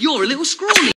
You're a little scrawny.